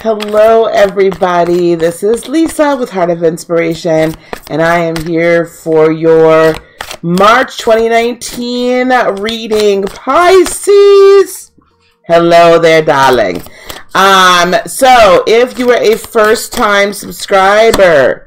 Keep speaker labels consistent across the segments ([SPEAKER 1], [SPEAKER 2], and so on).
[SPEAKER 1] Hello, everybody. This is Lisa with Heart of Inspiration, and I am here for your March 2019 reading Pisces. Hello there, darling. Um, so if you are a first time subscriber,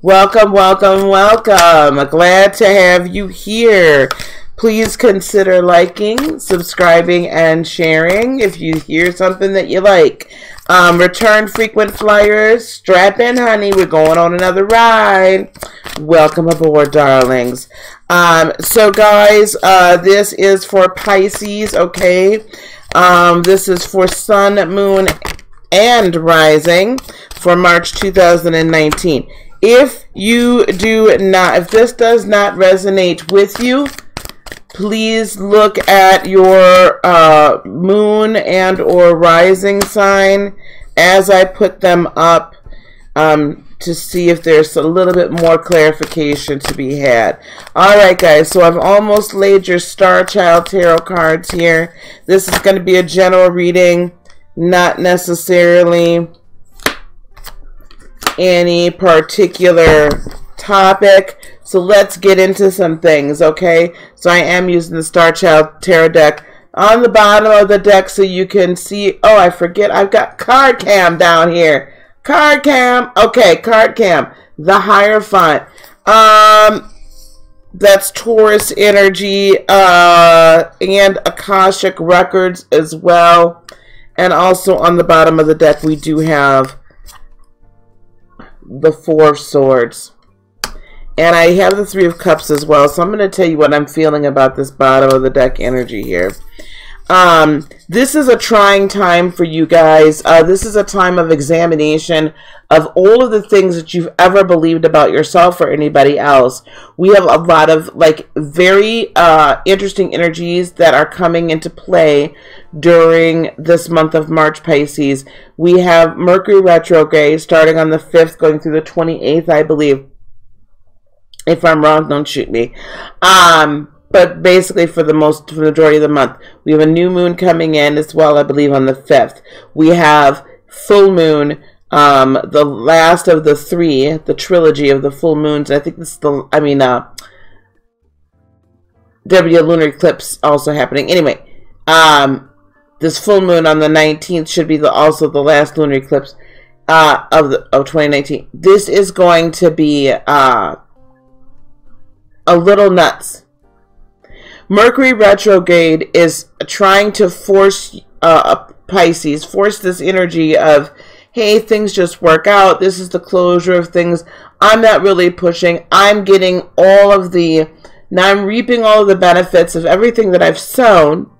[SPEAKER 1] welcome, welcome, welcome. Glad to have you here. Please consider liking, subscribing, and sharing if you hear something that you like. Um, return frequent flyers. Strap in, honey. We're going on another ride. Welcome aboard, darlings. Um, so, guys, uh, this is for Pisces, okay? Um, this is for Sun, Moon, and Rising for March 2019. If you do not, if this does not resonate with you, please look at your uh, moon and or rising sign as I put them up um, to see if there's a little bit more clarification to be had. Alright guys, so I've almost laid your Star Child Tarot cards here. This is going to be a general reading, not necessarily any particular topic. So let's get into some things, okay? So I am using the Star Child Tarot deck on the bottom of the deck so you can see. Oh, I forget. I've got card cam down here. Card cam. Okay, card cam. The Hierophant. Um, that's Taurus energy uh, and Akashic records as well. And also on the bottom of the deck, we do have the Four Swords. And I have the Three of Cups as well. So I'm going to tell you what I'm feeling about this bottom of the deck energy here. Um, this is a trying time for you guys. Uh, this is a time of examination of all of the things that you've ever believed about yourself or anybody else. We have a lot of like very uh, interesting energies that are coming into play during this month of March Pisces. We have Mercury retrograde starting on the 5th, going through the 28th, I believe. If I'm wrong, don't shoot me. Um, but basically for the most for the majority of the month, we have a new moon coming in as well. I believe on the fifth. We have full moon. Um, the last of the three, the trilogy of the full moons. I think this is the. I mean, uh, there will be a lunar eclipse also happening. Anyway, um, this full moon on the 19th should be the, also the last lunar eclipse uh, of the of 2019. This is going to be uh, a little nuts. Mercury retrograde is trying to force uh, Pisces, force this energy of, hey, things just work out. This is the closure of things. I'm not really pushing. I'm getting all of the, now I'm reaping all of the benefits of everything that I've sown.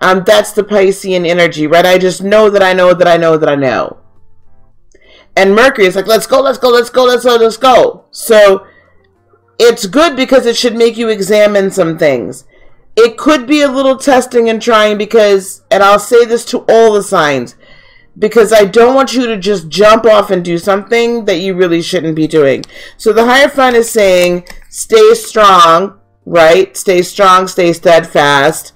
[SPEAKER 1] Um, that's the Piscean energy, right? I just know that I know that I know that I know. And Mercury is like, let's go, let's go, let's go, let's go, let's go. So it's good because it should make you examine some things. It could be a little testing and trying because, and I'll say this to all the signs, because I don't want you to just jump off and do something that you really shouldn't be doing. So the Hierophant is saying, stay strong, right? Stay strong, stay steadfast.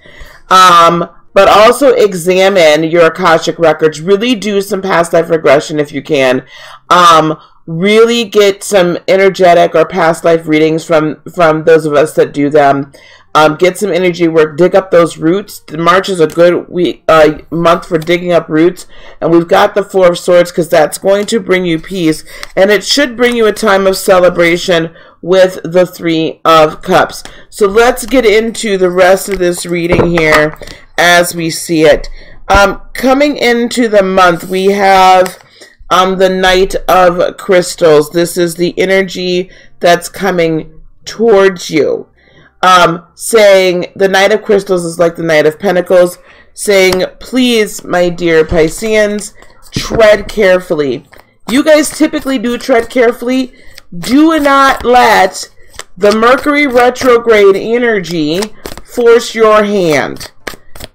[SPEAKER 1] Um, but also examine your Akashic records. Really do some past life regression if you can. Um, really get some energetic or past life readings from from those of us that do them. Um, get some energy work, dig up those roots. March is a good week, uh, month for digging up roots, and we've got the Four of Swords because that's going to bring you peace, and it should bring you a time of celebration with the Three of Cups. So let's get into the rest of this reading here as we see it. Um, coming into the month, we have um, the Knight of Crystals. This is the energy that's coming towards you. Um, saying the Knight of Crystals is like the Knight of Pentacles, saying, please, my dear Pisceans, tread carefully. You guys typically do tread carefully. Do not let the Mercury retrograde energy force your hand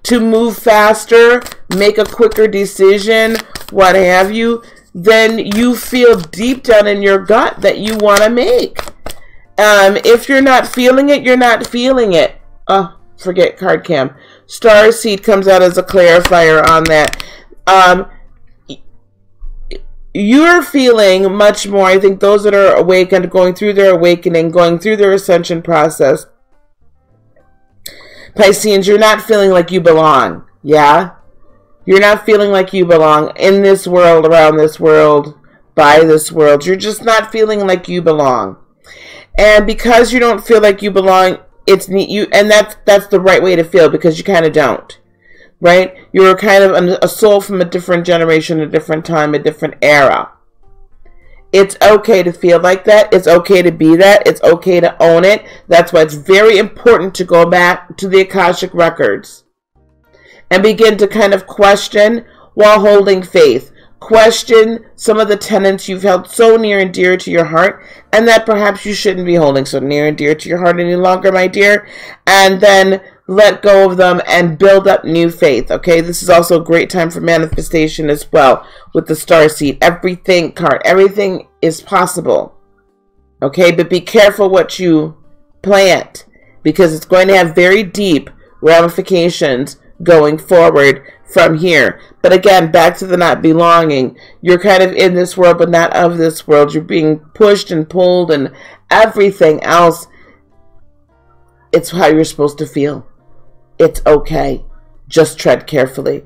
[SPEAKER 1] to move faster, make a quicker decision, what have you then you feel deep down in your gut that you want to make. Um, if you're not feeling it, you're not feeling it. Oh, forget card cam. Star seed comes out as a clarifier on that. Um, you're feeling much more. I think those that are awakened, going through their awakening, going through their ascension process, Pisceans, you're not feeling like you belong. Yeah? You're not feeling like you belong in this world, around this world, by this world. You're just not feeling like you belong. And because you don't feel like you belong, it's you and that's that's the right way to feel because you kind of don't. Right? You're kind of a soul from a different generation, a different time, a different era. It's okay to feel like that. It's okay to be that. It's okay to own it. That's why it's very important to go back to the Akashic records and begin to kind of question while holding faith. Question some of the tenets you've held so near and dear to your heart, and that perhaps you shouldn't be holding so near and dear to your heart any longer, my dear. And then let go of them and build up new faith. Okay, this is also a great time for manifestation as well with the star seed. Everything card, everything is possible. Okay, but be careful what you plant because it's going to have very deep ramifications going forward from here. But again, back to the not belonging. You're kind of in this world, but not of this world. You're being pushed and pulled and everything else. It's how you're supposed to feel. It's okay. Just tread carefully.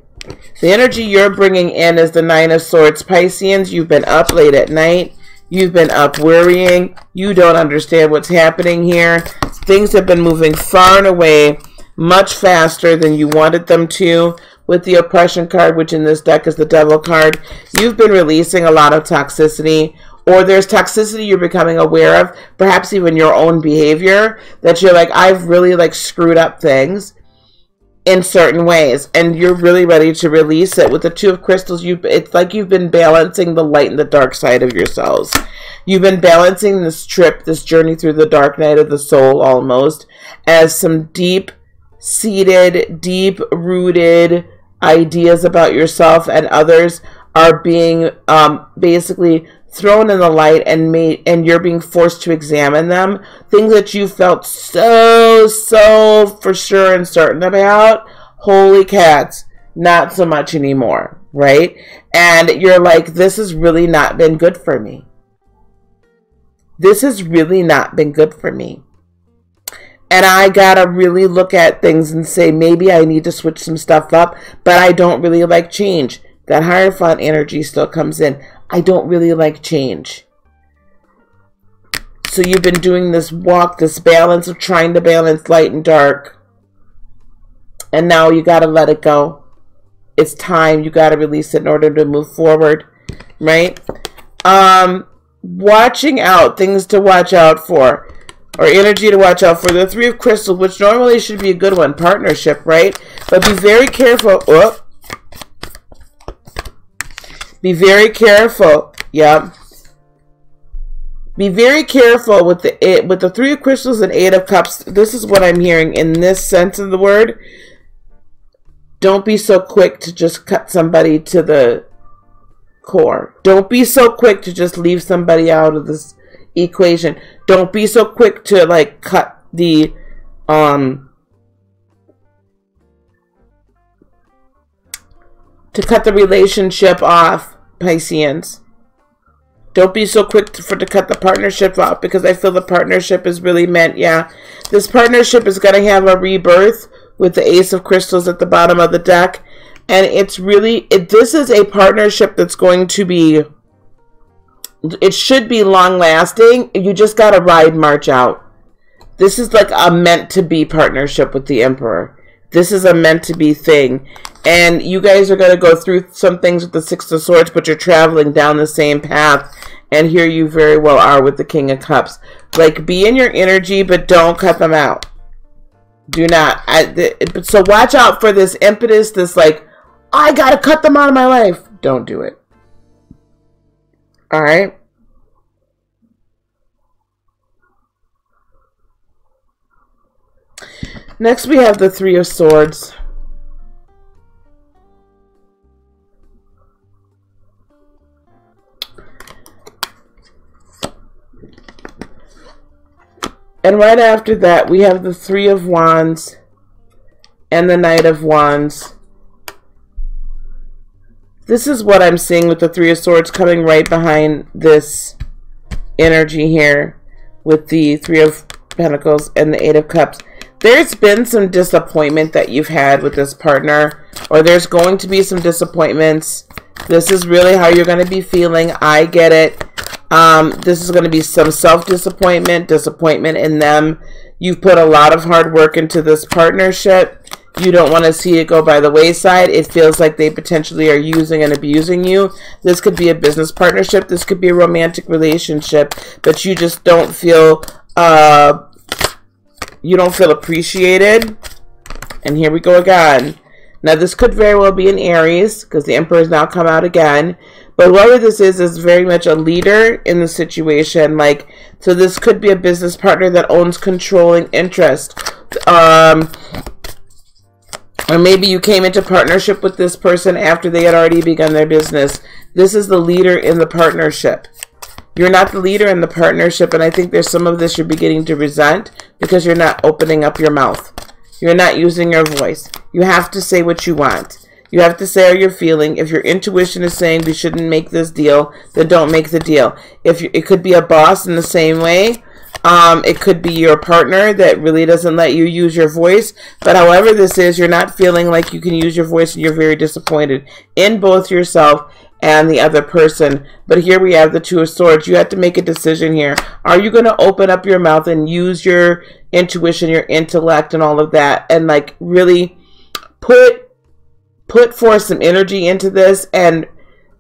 [SPEAKER 1] The energy you're bringing in is the Nine of Swords. Pisceans, you've been up late at night. You've been up worrying. You don't understand what's happening here. Things have been moving far and away much faster than you wanted them to with the oppression card, which in this deck is the devil card. You've been releasing a lot of toxicity or there's toxicity you're becoming aware of, perhaps even your own behavior that you're like, I've really like screwed up things in certain ways and you're really ready to release it with the two of crystals you it's like you've been balancing the light and the dark side of yourselves you've been balancing this trip this journey through the dark night of the soul almost as some deep seated, deep rooted ideas about yourself and others are being um, basically thrown in the light and made and you're being forced to examine them. Things that you felt so so for sure and certain about holy cats not so much anymore right? And you're like this has really not been good for me. This has really not been good for me and I gotta really look at things and say maybe I need to switch some stuff up, but I don't really like change. That higher Hierophant energy still comes in. I don't really like change. So you've been doing this walk, this balance of trying to balance light and dark. And now you gotta let it go. It's time. You gotta release it in order to move forward. Right? Um, watching out. Things to watch out for or energy to watch out for. The Three of Crystals, which normally should be a good one, partnership, right? But be very careful. Oh. Be very careful. Yeah. Be very careful with the eight, with the Three of Crystals and Eight of Cups. This is what I'm hearing in this sense of the word. Don't be so quick to just cut somebody to the core. Don't be so quick to just leave somebody out of this equation. Don't be so quick to like cut the um to cut the relationship off, Pisceans. Don't be so quick to, for to cut the partnership off because I feel the partnership is really meant. Yeah, this partnership is going to have a rebirth with the Ace of Crystals at the bottom of the deck, and it's really it, this is a partnership that's going to be it should be long lasting. You just got to ride March out. This is like a meant to be partnership with the Emperor. This is a meant to be thing. And you guys are going to go through some things with the Six of Swords, but you're traveling down the same path. And here you very well are with the King of Cups. Like, be in your energy, but don't cut them out. Do not. I, the, so watch out for this impetus, this like, I got to cut them out of my life. Don't do it. All right. Next, we have the Three of Swords. And right after that, we have the Three of Wands and the Knight of Wands. This is what I'm seeing with the Three of Swords coming right behind this energy here with the Three of Pentacles and the Eight of Cups. There's been some disappointment that you've had with this partner, or there's going to be some disappointments. This is really how you're going to be feeling. I get it. Um, this is going to be some self-disappointment, disappointment in them. You've put a lot of hard work into this partnership. You don't want to see it go by the wayside. It feels like they potentially are using and abusing you. This could be a business partnership. This could be a romantic relationship, but you just don't feel uh, you don't feel appreciated. And here we go again. Now, this could very well be an Aries, because the Emperor has now come out again. But whoever this is, is very much a leader in the situation. Like, so this could be a business partner that owns controlling interest. Um, or maybe you came into partnership with this person after they had already begun their business. This is the leader in the partnership. You're not the leader in the partnership, and I think there's some of this you're beginning to resent because you're not opening up your mouth. You're not using your voice. You have to say what you want. You have to say how you're feeling. If your intuition is saying we shouldn't make this deal, then don't make the deal. If you, it could be a boss in the same way, um, it could be your partner that really doesn't let you use your voice. But however this is, you're not feeling like you can use your voice and you're very disappointed in both yourself and the other person. But here we have the Two of Swords. You have to make a decision here. Are you going to open up your mouth and use your intuition, your intellect, and all of that, and like really put put forth some energy into this and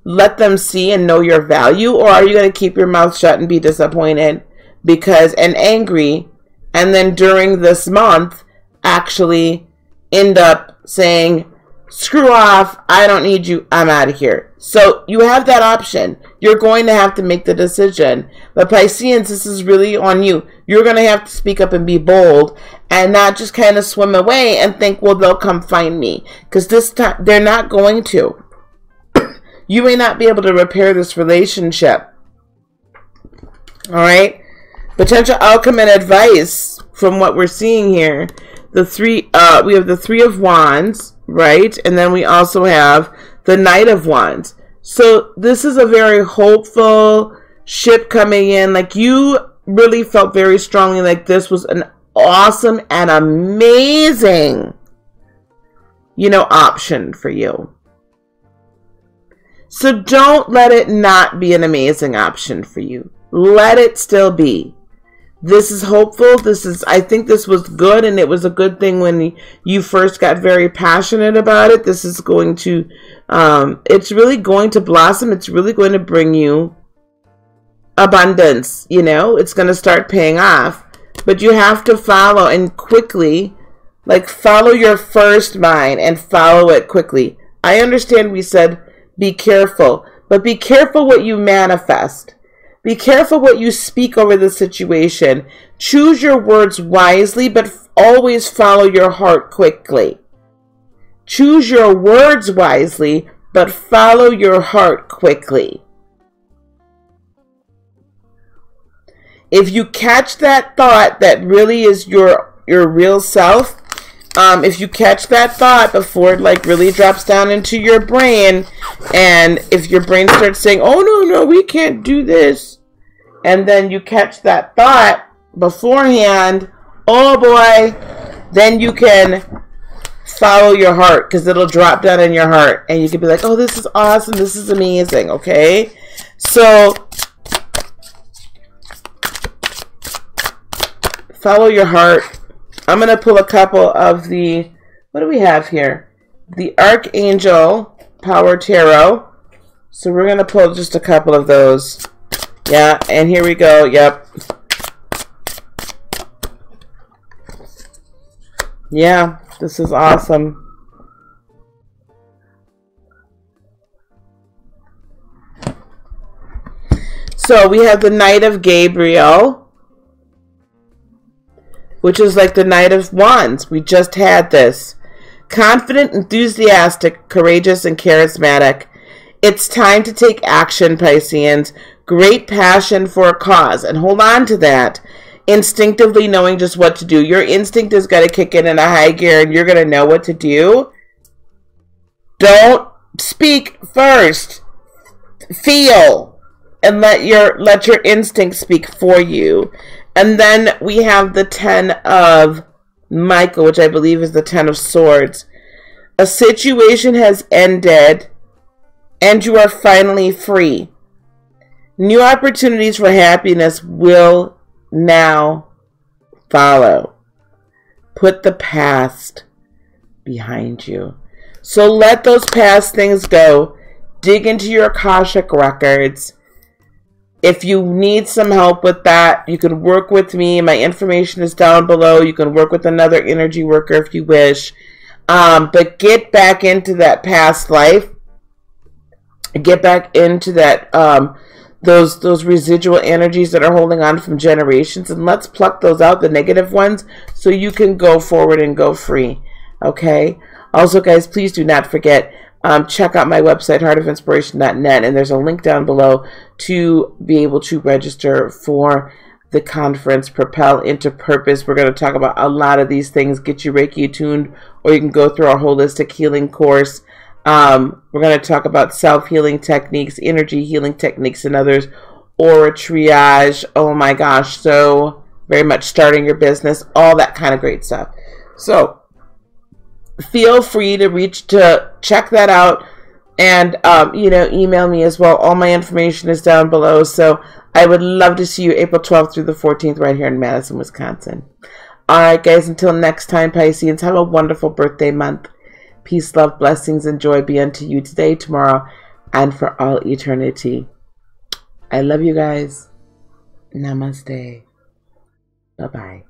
[SPEAKER 1] let them see and know your value, or are you going to keep your mouth shut and be disappointed because and angry, and then during this month actually end up saying screw off, I don't need you, I'm out of here. So you have that option. You're going to have to make the decision. But Pisceans, this is really on you. You're going to have to speak up and be bold and not just kind of swim away and think, well, they'll come find me. Because this time, they're not going to. you may not be able to repair this relationship. All right? Potential outcome and advice from what we're seeing here. The three, uh, we have the three of wands right? And then we also have the Knight of Wands. So this is a very hopeful ship coming in. Like you really felt very strongly like this was an awesome and amazing, you know, option for you. So don't let it not be an amazing option for you. Let it still be this is hopeful. This is, I think this was good and it was a good thing when you first got very passionate about it. This is going to, um, it's really going to blossom. It's really going to bring you abundance, you know, it's going to start paying off. But you have to follow and quickly, like follow your first mind and follow it quickly. I understand we said be careful, but be careful what you manifest be careful what you speak over the situation. Choose your words wisely, but always follow your heart quickly. Choose your words wisely, but follow your heart quickly. If you catch that thought that really is your your real self, um, if you catch that thought before it like really drops down into your brain, and if your brain starts saying, "Oh no, no, we can't do this," and then you catch that thought beforehand, oh boy, then you can follow your heart because it'll drop down in your heart, and you can be like, "Oh, this is awesome! This is amazing!" Okay, so. Follow your heart I'm going to pull a couple of the, what do we have here? The Archangel Power Tarot. So we're going to pull just a couple of those. Yeah, and here we go. Yep. Yeah, this is awesome. So we have the Knight of Gabriel which is like the Knight of Wands. We just had this. Confident, enthusiastic, courageous, and charismatic. It's time to take action, Pisceans. Great passion for a cause. And hold on to that. Instinctively knowing just what to do. Your instinct is going to kick in in a high gear and you're going to know what to do. Don't speak first. Feel and let your let your instinct speak for you. And then we have the 10 of Michael, which I believe is the 10 of swords. A situation has ended and you are finally free. New opportunities for happiness will now follow. Put the past behind you. So let those past things go. Dig into your Akashic records. If you need some help with that, you can work with me. My information is down below. You can work with another energy worker if you wish. Um, but get back into that past life. Get back into that um, those those residual energies that are holding on from generations and let's pluck those out the negative ones so you can go forward and go free okay also guys please do not forget um, check out my website heartofinspiration.net and there's a link down below to be able to register for the conference propel into purpose we're going to talk about a lot of these things get you reiki attuned or you can go through our holistic healing course um, we're going to talk about self healing techniques, energy healing techniques, and others. Aura triage. Oh my gosh. So, very much starting your business, all that kind of great stuff. So, feel free to reach to check that out and, um, you know, email me as well. All my information is down below. So, I would love to see you April 12th through the 14th right here in Madison, Wisconsin. All right, guys, until next time, Pisceans, have a wonderful birthday month. Peace, love, blessings, and joy be unto you today, tomorrow, and for all eternity. I love you guys. Namaste. Bye bye.